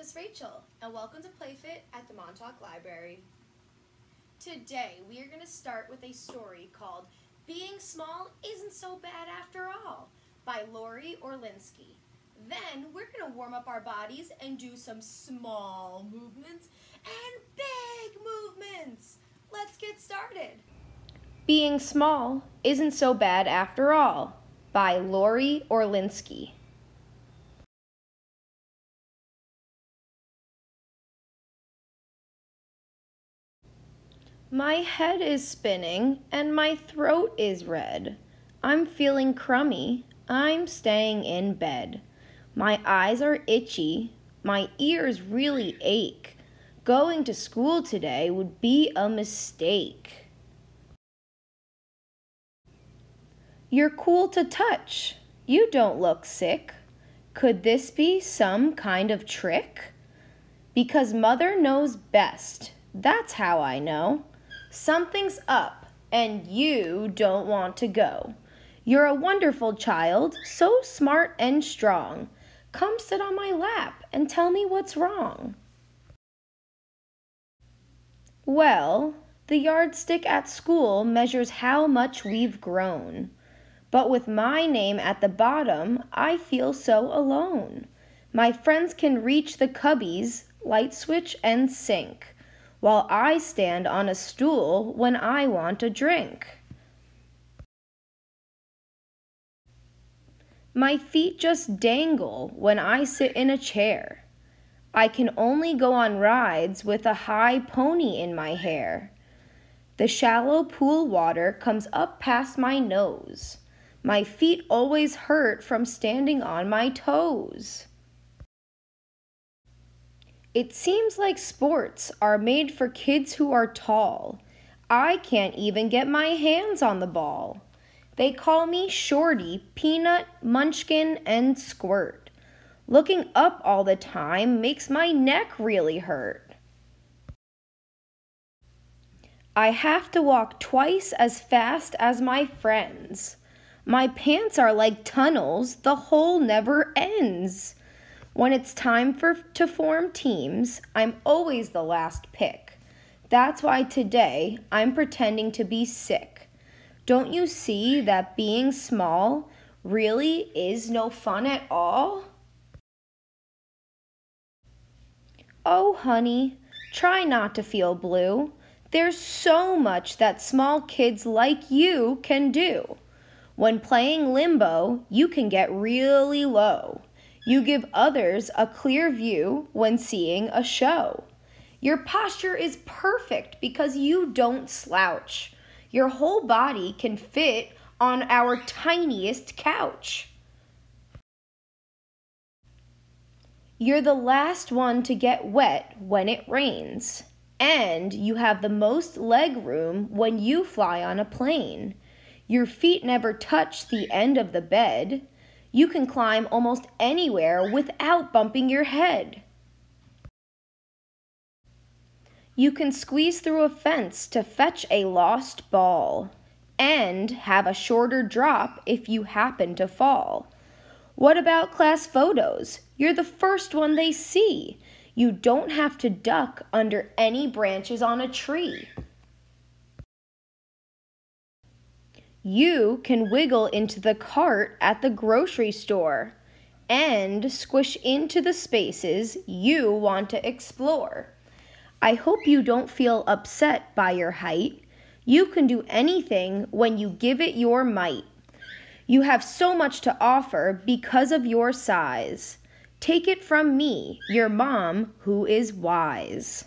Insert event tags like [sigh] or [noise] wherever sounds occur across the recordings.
Miss Rachel, and welcome to PlayFit at the Montauk Library. Today, we are going to start with a story called Being Small Isn't So Bad After All by Lori Orlinsky. Then, we're going to warm up our bodies and do some small movements and big movements. Let's get started. Being Small Isn't So Bad After All by Lori Orlinsky. My head is spinning and my throat is red. I'm feeling crummy. I'm staying in bed. My eyes are itchy. My ears really ache. Going to school today would be a mistake. You're cool to touch. You don't look sick. Could this be some kind of trick? Because mother knows best. That's how I know. Something's up, and you don't want to go. You're a wonderful child, so smart and strong. Come sit on my lap and tell me what's wrong. Well, the yardstick at school measures how much we've grown. But with my name at the bottom, I feel so alone. My friends can reach the cubbies, light switch, and sink while I stand on a stool when I want a drink. My feet just dangle when I sit in a chair. I can only go on rides with a high pony in my hair. The shallow pool water comes up past my nose. My feet always hurt from standing on my toes. It seems like sports are made for kids who are tall. I can't even get my hands on the ball. They call me Shorty, Peanut, Munchkin, and Squirt. Looking up all the time makes my neck really hurt. I have to walk twice as fast as my friends. My pants are like tunnels, the hole never ends. When it's time for to form teams, I'm always the last pick. That's why today I'm pretending to be sick. Don't you see that being small really is no fun at all? Oh, honey, try not to feel blue. There's so much that small kids like you can do. When playing limbo, you can get really low. You give others a clear view when seeing a show. Your posture is perfect because you don't slouch. Your whole body can fit on our tiniest couch. You're the last one to get wet when it rains. And you have the most leg room when you fly on a plane. Your feet never touch the end of the bed. You can climb almost anywhere without bumping your head. You can squeeze through a fence to fetch a lost ball and have a shorter drop if you happen to fall. What about class photos? You're the first one they see. You don't have to duck under any branches on a tree. You can wiggle into the cart at the grocery store and squish into the spaces you want to explore. I hope you don't feel upset by your height. You can do anything when you give it your might. You have so much to offer because of your size. Take it from me, your mom, who is wise.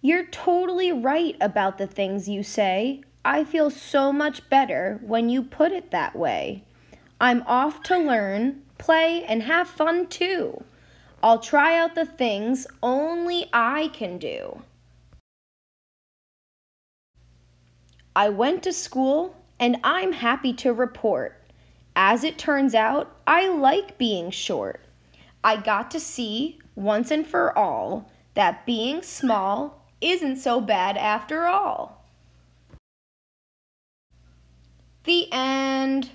You're totally right about the things you say. I feel so much better when you put it that way. I'm off to learn, play, and have fun too. I'll try out the things only I can do. I went to school and I'm happy to report. As it turns out, I like being short. I got to see, once and for all, that being small isn't so bad after all. The end.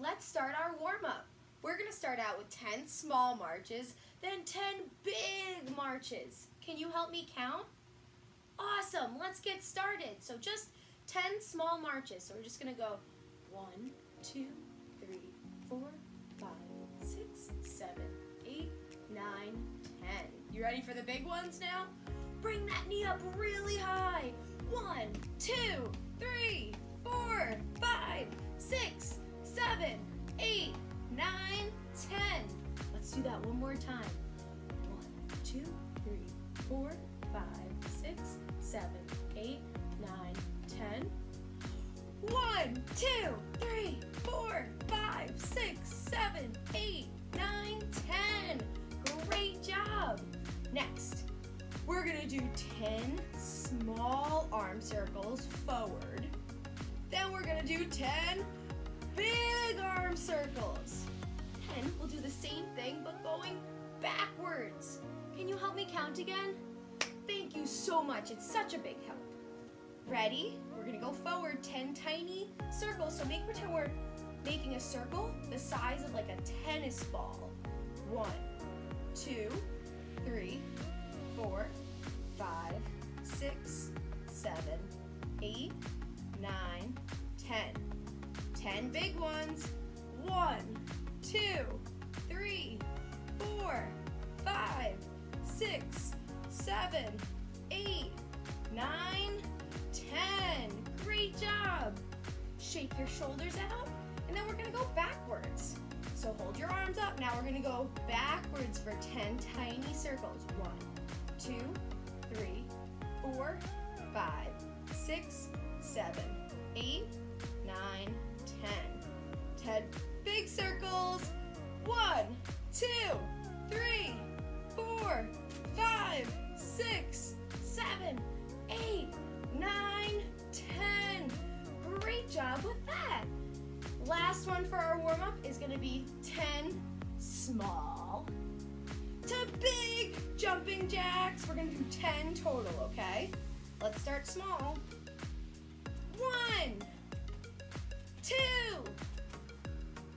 Let's start our warm up. We're going to start out with 10 small marches, then 10 big marches. Can you help me count? Awesome, let's get started. So just 10 small marches. So we're just going to go one, two, You ready for the big ones now? Bring that knee up really high. One, two, three, four, five, six, seven, eight, nine, ten. Let's do that one more time. One, two, three, four, five, six, seven, eight, nine, ten. One, two, three, four, five, six, seven, eight, nine, ten. Great job. Next, we're gonna do 10 small arm circles forward. Then we're gonna do 10 big arm circles. Then we'll do the same thing but going backwards. Can you help me count again? Thank you so much. It's such a big help. Ready? We're gonna go forward 10 tiny circles. So make pretend we're making a circle the size of like a tennis ball. One, two, three, four, five, six, seven, eight, nine, ten. Ten big ones. One, two, three, four, five, six, seven, eight, nine, ten. Great job. Shake your shoulders out, and then we're gonna go backwards. So hold your arms up. Now we're gonna go backwards for 10 tiny circles. One, two, three, four, five, six, seven, eight, nine, small to big jumping jacks. We're gonna do 10 total, okay? Let's start small. One, two,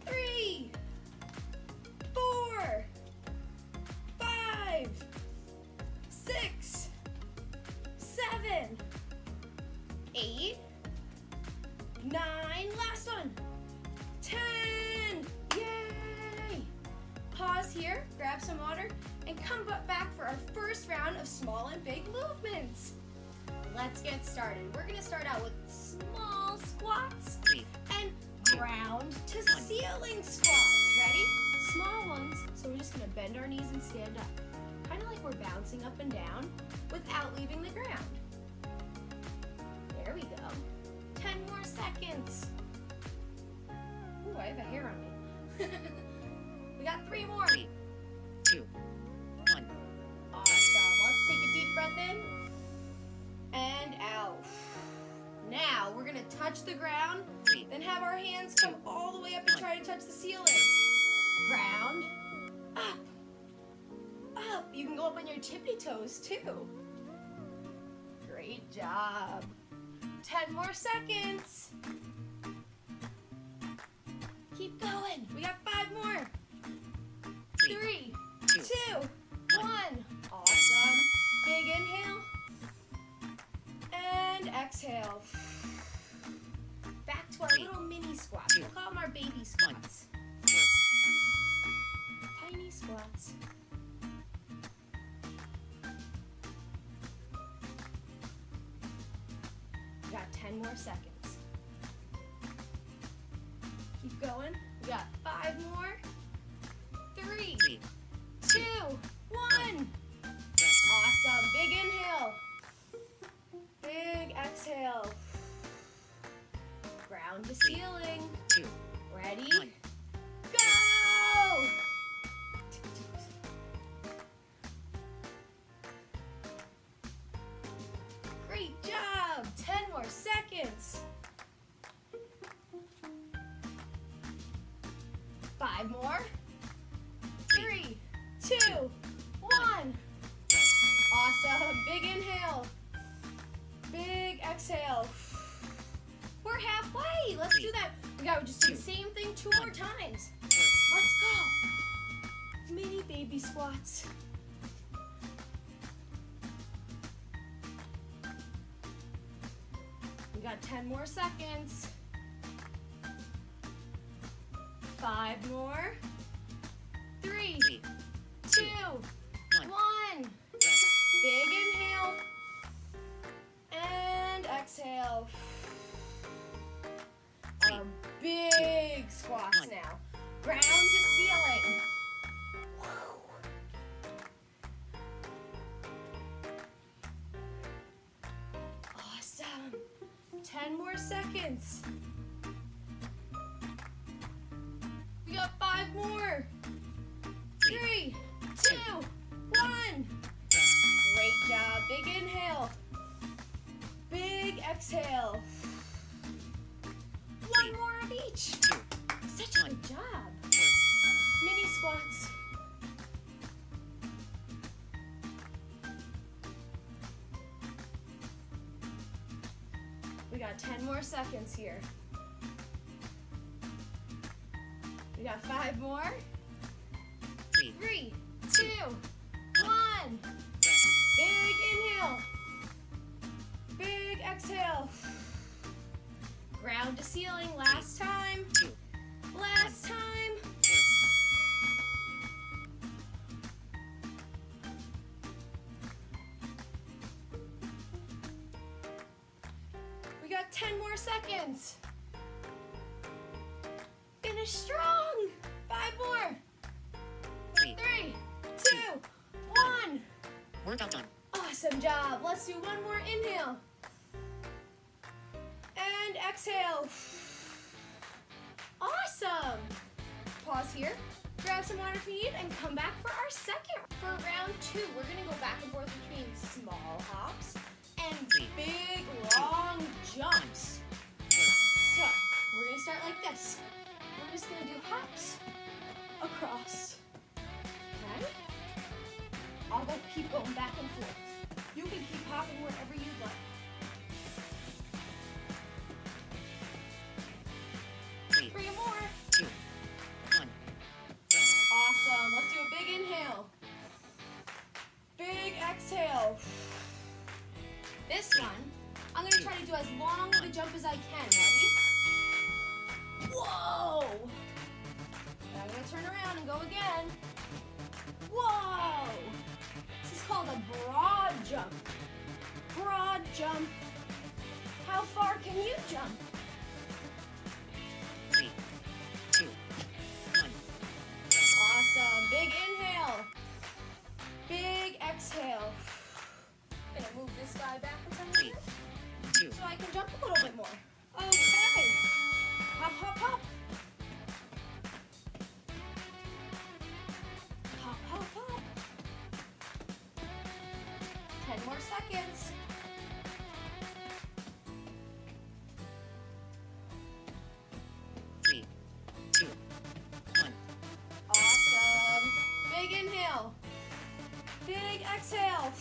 three, four, five, six, seven, eight, nine. Last one. 10! Pause here, grab some water, and come back for our first round of small and big movements. Let's get started. We're gonna start out with small squats and ground to ceiling squats. Ready? Small ones, so we're just gonna bend our knees and stand up. Kind of like we're bouncing up and down without leaving the ground. There we go. 10 more seconds. Ooh, I have a hair on me. [laughs] we got three more. Three, two, one. Awesome. Let's take a deep breath in and out. Now we're gonna touch the ground, then have our hands come all the way up and try to touch the ceiling. Ground, up, up. You can go up on your tippy toes too. Great job. 10 more seconds. Keep going. We got five more. Three, two, one. Awesome. Big inhale. And exhale. Back to our little mini squats. We'll call them our baby squats. Tiny squats. We got 10 more seconds. Keep going. We got five more. Ceiling. two, Ready? one. Go! Great job. 10 more seconds. Five more. Three, two, one. Awesome. Big inhale. Big exhale. We're halfway. Let's do that. We gotta just do the same thing two more times. Let's go. Mini baby squats. We got 10 more seconds. Five more. Three, two, one. Big inhale. And exhale. Big squats now. Ground to ceiling. Awesome. 10 more seconds. We got 10 more seconds here. We got five more. Three. Three, two, one. Big inhale. Big exhale. Ground to ceiling. Last time. Last time. Workout done. Awesome job. Let's do one more inhale. And exhale. Awesome. Pause here. Grab some water if you need and come back for our second. For round two, we're going to go back and forth between small hops and big long jumps. So, we're going to start like this. We're just going to do hops across. Okay? I'll go keep going back and forth. You can keep hopping wherever you'd like. Three. Three more. Two. One. Awesome. Let's do a big inhale. Big exhale. This one, I'm going to try to do as long of a jump as I can. Ready? Whoa! Now I'm going to turn around and go again. Whoa! Called a broad jump. Broad jump. How far can you jump? Three. Two. One. Awesome. Big inhale. Big exhale. Gonna move this guy back a little Three. bit Two. so I can jump a little bit more. More seconds. Three. Two. Awesome. Big inhale. Big exhale.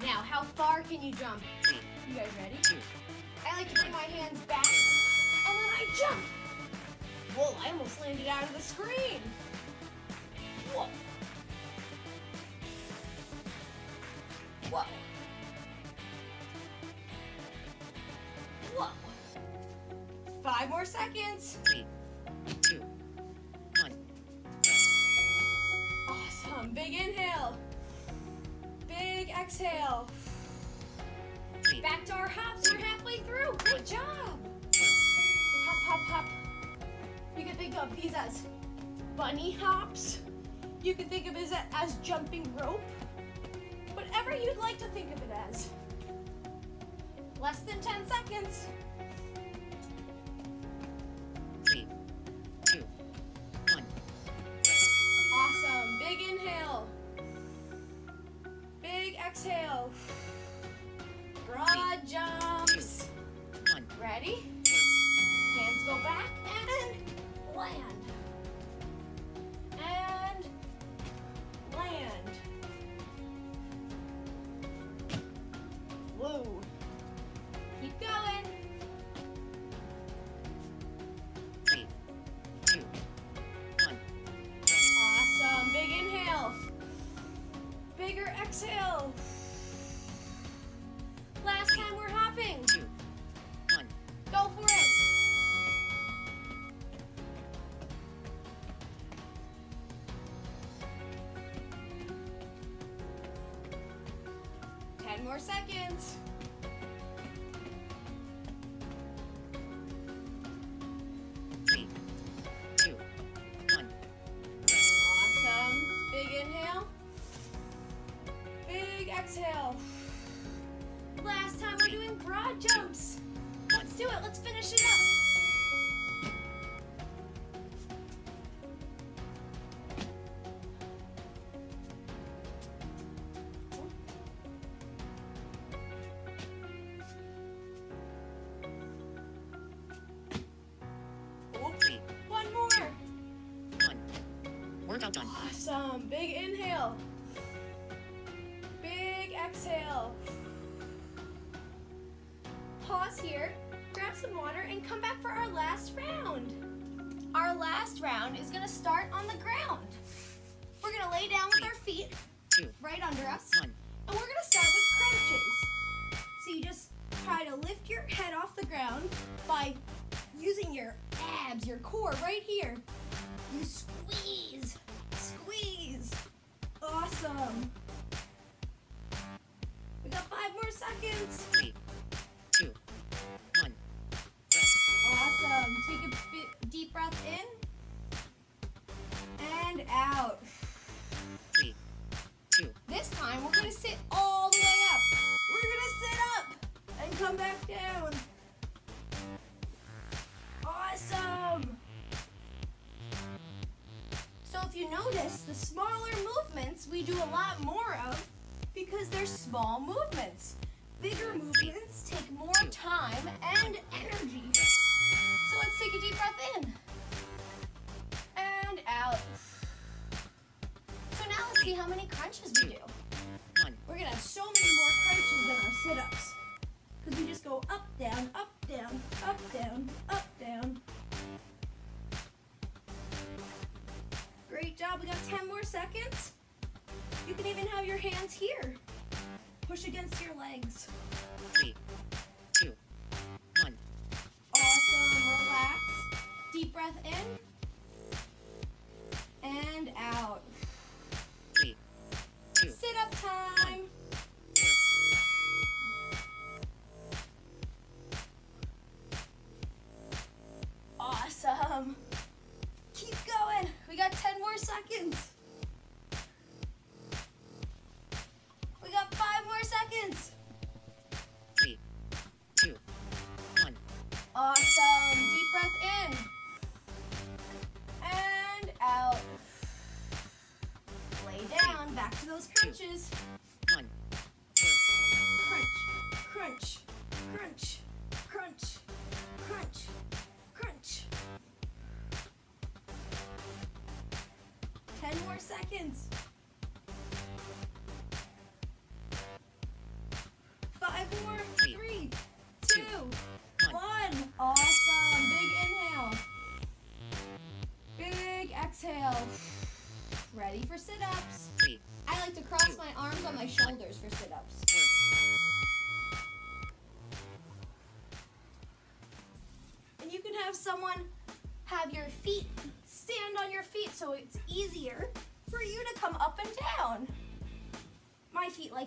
Now, how far can you jump? Five more seconds. Three. Two. One. Rest. Awesome. Big inhale. Big exhale. Three. Back to our hops. We're halfway through. Good job. Hop, hop, hop. You can think of these as bunny hops. You can think of it as, as jumping rope. Whatever you'd like to think of it as. Less than 10 seconds. Ready? 10 more seconds. Workout done. Awesome. Big inhale. Big exhale. Pause here, grab some water, and come back for our last round. Our last round is gonna start on the ground. We're gonna lay down with our feet Two. right under us. One. And we're gonna start with crunches. So you just try to lift your head off the ground by using your abs, your core right here. Squeeze! Squeeze! Awesome! We got five more seconds! Three, two, one, press. Awesome! Take a bit. here. Push against your legs. Three, two, one. Awesome. Relax. Deep breath in.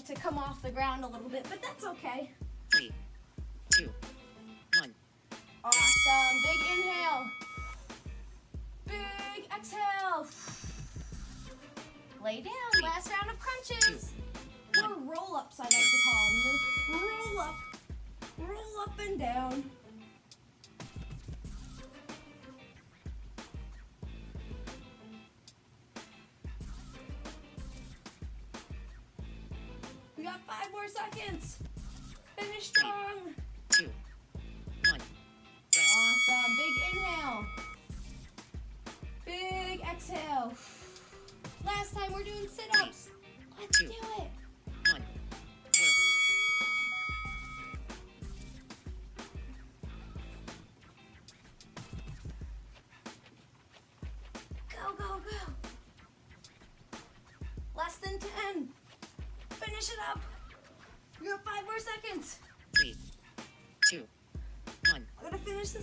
to come off the ground a little bit, but that's okay. Three, two, one. Awesome. Big inhale. Big exhale. Lay down. got five more seconds. Finish strong. Three, two, one. Press. Awesome. Big inhale. Big exhale. Last time we're doing sit-ups. Let's Two. do it.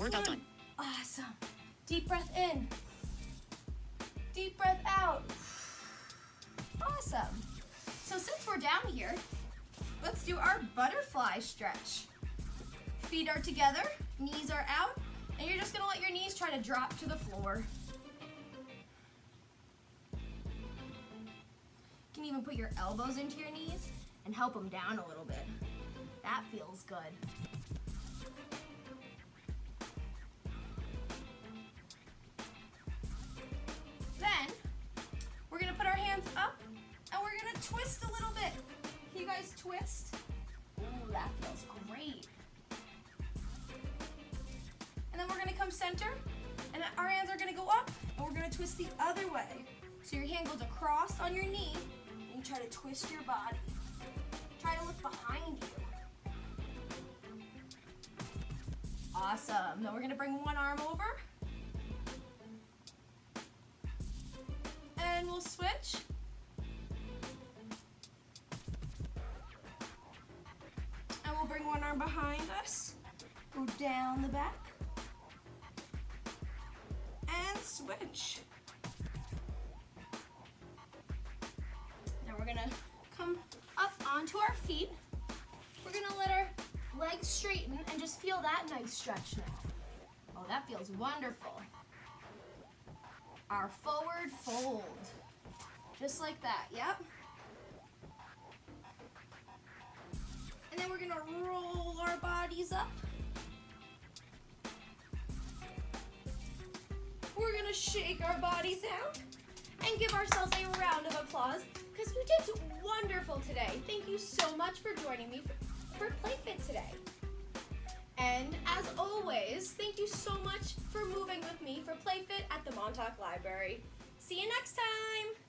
Workout done. Awesome. Deep breath in. Deep breath out. Awesome. So since we're down here, let's do our butterfly stretch. Feet are together, knees are out, and you're just gonna let your knees try to drop to the floor. You can even put your elbows into your knees and help them down a little bit. That feels good. Twist a little bit. Can you guys twist? Ooh, that feels great. And then we're gonna come center and our hands are gonna go up and we're gonna twist the other way. So your hand goes across on your knee and you try to twist your body. Try to look behind you. Awesome. Then we're gonna bring one arm over. And we'll switch. Down the back. And switch. Now we're gonna come up onto our feet. We're gonna let our legs straighten and just feel that nice stretch now. Oh, that feels wonderful. Our forward fold. Just like that, yep. And then we're gonna roll our bodies up. We're gonna shake our bodies out and give ourselves a round of applause because we did wonderful today. Thank you so much for joining me for, for PlayFit today. And as always, thank you so much for moving with me for PlayFit at the Montauk Library. See you next time!